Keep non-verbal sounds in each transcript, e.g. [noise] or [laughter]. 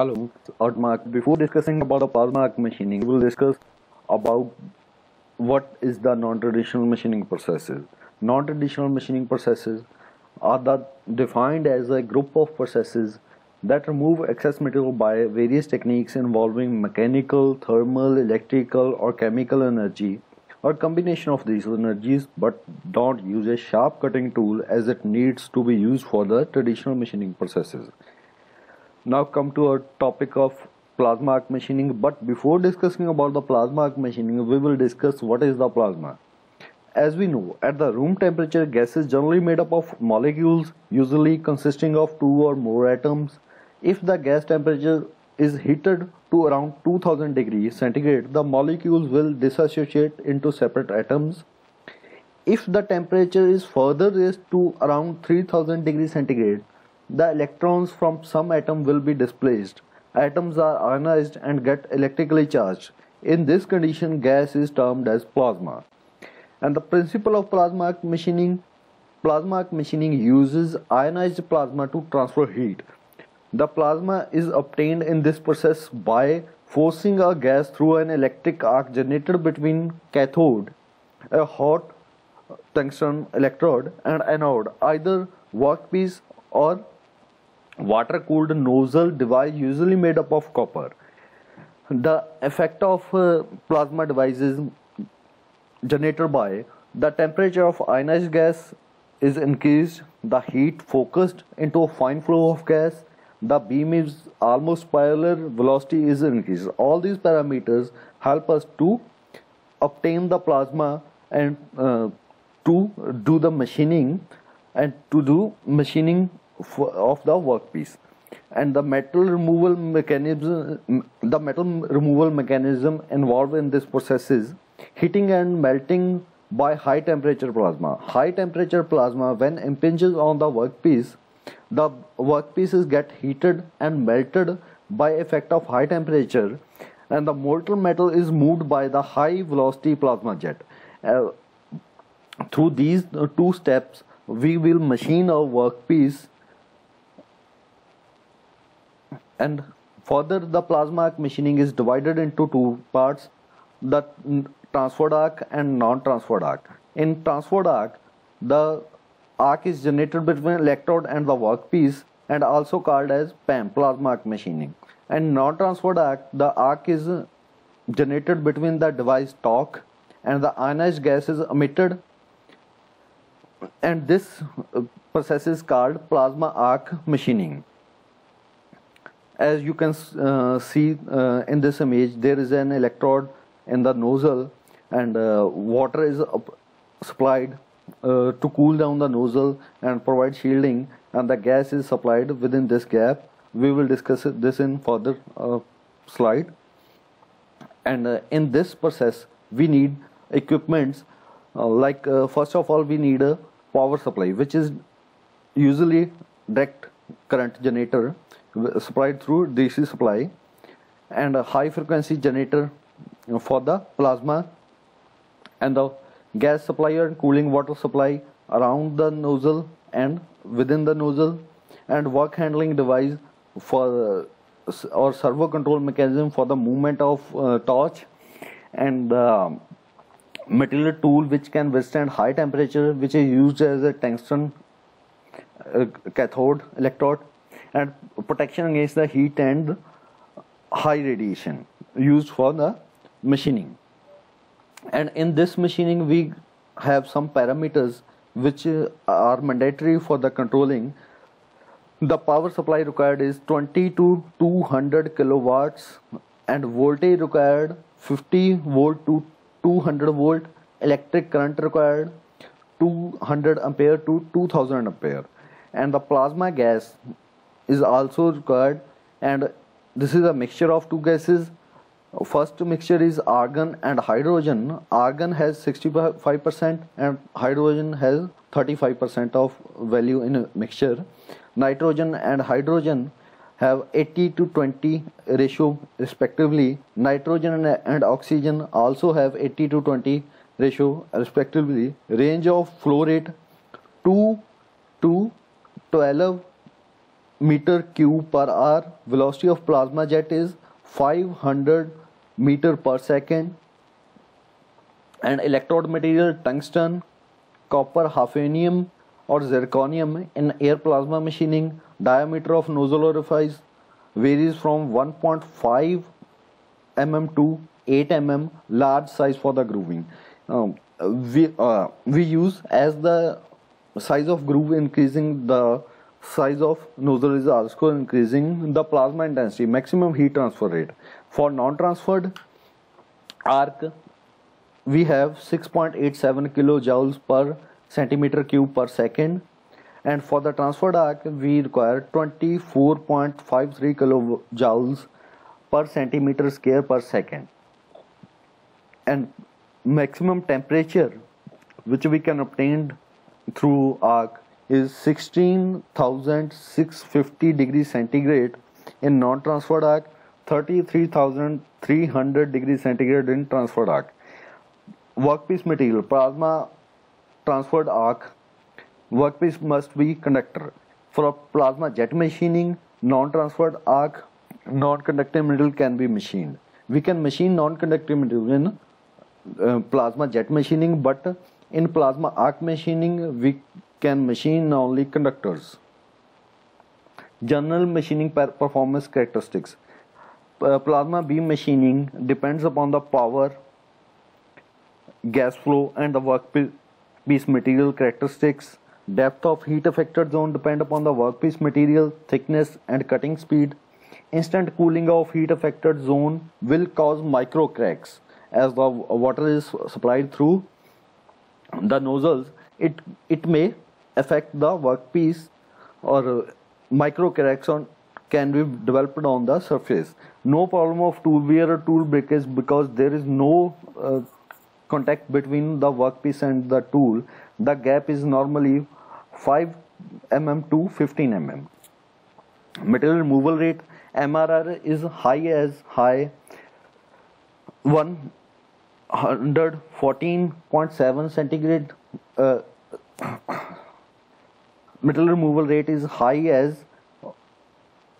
Hello, Artmark. Before discussing about the plasma machining, we will discuss about what is the non-traditional machining processes. Non-traditional machining processes are the defined as a group of processes that remove excess material by various techniques involving mechanical, thermal, electrical or chemical energy or combination of these energies but don't use a sharp cutting tool as it needs to be used for the traditional machining processes. Now come to our topic of plasma arc machining but before discussing about the plasma arc machining we will discuss what is the plasma. As we know, at the room temperature, gas is generally made up of molecules, usually consisting of two or more atoms. If the gas temperature is heated to around 2000 degrees centigrade, the molecules will dissociate into separate atoms. If the temperature is further raised to around 3000 degrees centigrade, the electrons from some atom will be displaced. Atoms are ionized and get electrically charged. In this condition, gas is termed as plasma and the principle of plasma machining plasma machining uses ionized plasma to transfer heat the plasma is obtained in this process by forcing a gas through an electric arc generated between cathode a hot tungsten electrode and anode either workpiece or water cooled nozzle device usually made up of copper. The effect of uh, plasma devices generated by the temperature of ionized gas is increased the heat focused into a fine flow of gas the beam is almost parallel velocity is increased. All these parameters help us to obtain the plasma and uh, to do the machining and to do machining of the workpiece and the metal removal mechanism the metal removal mechanism involved in this process is heating and melting by high temperature plasma. High temperature plasma when impinges on the workpiece, the workpieces get heated and melted by effect of high temperature and the molten metal is moved by the high velocity plasma jet. Uh, through these two steps, we will machine a workpiece and further the plasma arc machining is divided into two parts the transferred arc and non-transferred arc. In transferred arc, the arc is generated between electrode and the workpiece and also called as PAM, plasma arc machining. And non-transferred arc, the arc is generated between the device top and the ionized gas is emitted and this process is called plasma arc machining as you can uh, see uh, in this image there is an electrode in the nozzle and uh, water is supplied uh, to cool down the nozzle and provide shielding and the gas is supplied within this gap. We will discuss this in further uh, slide. And uh, in this process we need equipments like first of all we need a power supply which is usually direct current generator supplied through DC supply and a high frequency generator for the plasma and the gas supply and cooling water supply around the nozzle and within the nozzle and work handling device for uh, or servo control mechanism for the movement of uh, torch and uh, material tool which can withstand high temperature which is used as a tungsten uh, cathode electrode and protection against the heat and high radiation used for the machining. And in this machining we have some parameters which are mandatory for the controlling. The power supply required is 20 to 200 kilowatts and voltage required 50 volt to 200 volt. Electric current required 200 ampere to 2000 ampere. And the plasma gas is also required. And this is a mixture of two gases. First mixture is argon and hydrogen. Argon has 65% and hydrogen has 35% of value in mixture. Nitrogen and hydrogen have 80 to 20 ratio respectively. Nitrogen and oxygen also have 80 to 20 ratio respectively. Range of flow rate 2 to 12 meter cube per hour. Velocity of plasma jet is 500 meter per second. And electrode material tungsten, copper, hafnium or zirconium in air plasma machining. Diameter of nozzle orifice varies from 1.5 mm to 8 mm large size for the grooving um, we uh, we use as the size of groove increasing the size of nozzle is also increasing the plasma intensity maximum heat transfer rate. For non-transferred arc we have 6.87 kilojoules per centimeter cube per second. And for the transferred arc we require 24.53 kilojoules per centimeter square per second. And maximum temperature which we can obtain through arc is 16650 degrees centigrade in non-transferred arc 33300 degrees centigrade in transferred arc. Workpiece material plasma transferred arc workpiece must be conductor. For plasma jet machining non-transferred arc non-conductive material can be machined. We can machine non-conductive material in uh, plasma jet machining but in plasma arc machining we can machine only conductors. General machining performance characteristics. Plasma beam machining depends upon the power gas flow and the workpiece material characteristics. Depth of heat affected zone depend upon the workpiece material thickness and cutting speed. Instant cooling of heat affected zone will cause micro cracks as the water is supplied through the nozzles it it may affect the workpiece or micro cracks on can be developed on the surface. No problem of tool wear or tool breakage because there is no uh, contact between the workpiece and the tool. The gap is normally 5 mm to 15 mm. Material removal rate mrr is high as high 1 114.7 centigrade uh, [coughs] metal removal rate is high as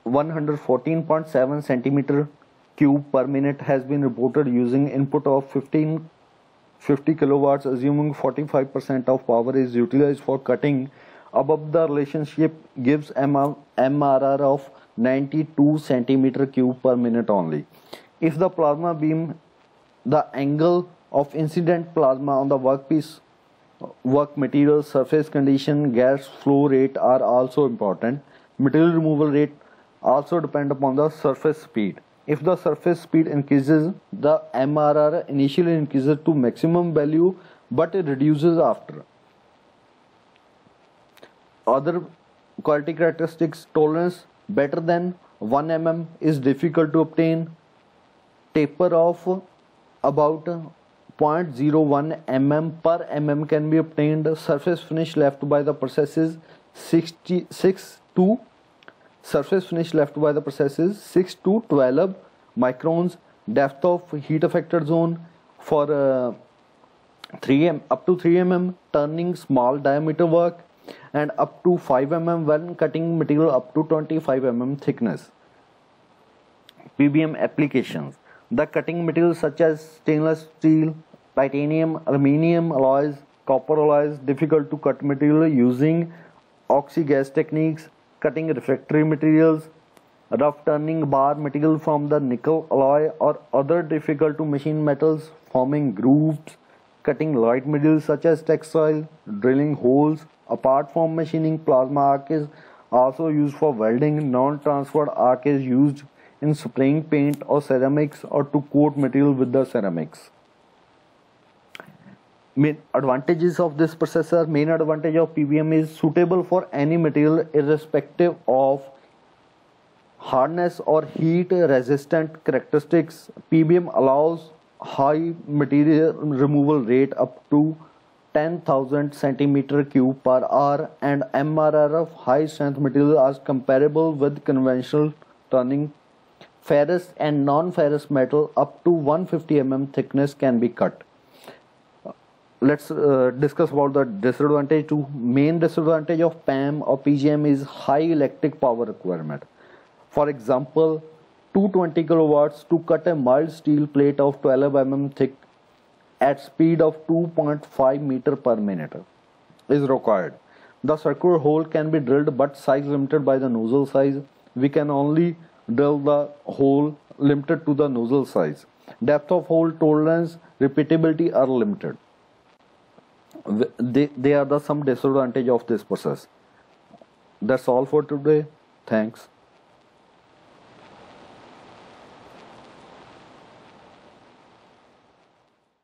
114.7 centimeter cube per minute has been reported using input of 15 50 kilowatts assuming 45% of power is utilized for cutting. Above the relationship gives MRR of 92 centimeter cube per minute only. If the plasma beam the angle of incident plasma on the workpiece work material surface condition gas flow rate are also important. Material removal rate also depend upon the surface speed. If the surface speed increases the mrr initially increases to maximum value but it reduces after. Other quality characteristics tolerance better than 1 mm is difficult to obtain. Taper of about 0.01 mm per mm can be obtained. Surface finish left by the process is 66 to surface finish left by the process is 6 to 12 microns. Depth of heat affected zone for uh, 3 m up to 3 mm turning small diameter work and up to 5 mm when cutting material up to 25 mm thickness. Pbm applications the cutting materials such as stainless steel, titanium, aluminium alloys, copper alloys, difficult to cut material using oxy-gas techniques, cutting refractory materials, rough turning bar material from the nickel alloy or other difficult to machine metals forming grooves, cutting light materials such as textile, drilling holes. Apart from machining, plasma arc is also used for welding. Non-transferred arc is used in spraying paint or ceramics or to coat material with the ceramics. Main advantages of this processor, main advantage of PBM is suitable for any material irrespective of hardness or heat resistant characteristics. PBM allows high material removal rate up to 10,000 centimeter cube per hour and MRR of high strength material as comparable with conventional turning ferrous and non-ferrous metal up to 150 mm thickness can be cut. let's uh, discuss about the disadvantage to main disadvantage of PAM or PGM is high electric power requirement. For example, 220 kilowatts to cut a mild steel plate of 12 mm thick at speed of 2.5 meter per minute is required. The circular hole can be drilled but size limited by the nozzle size. We can only drill the hole limited to the nozzle size. Depth of hole tolerance, repeatability are limited. They, they are the some disadvantage of this process. That's all for today. Thanks.